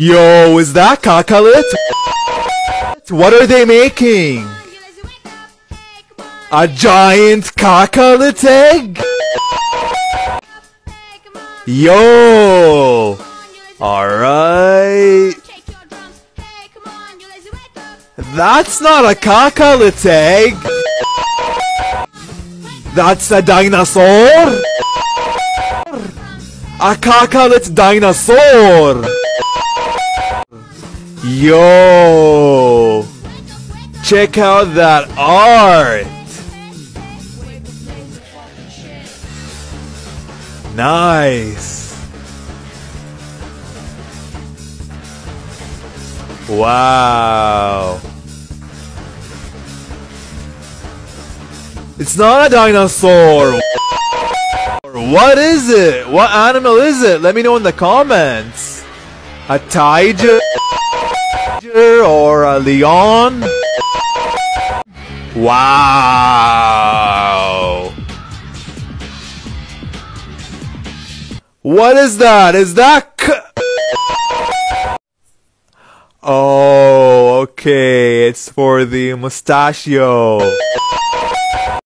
Yo, is that Kakalit? What are they making? A giant Kakalit egg? Yo! Alright. That's not a Kakalit egg! That's a dinosaur! A Kakalit dinosaur! Yo! Check out that art! Nice! Wow! It's not a dinosaur! What is it? What animal is it? Let me know in the comments! A tiger? Or a leon? Wow! What is that? Is that Oh, okay. It's for the mustachio.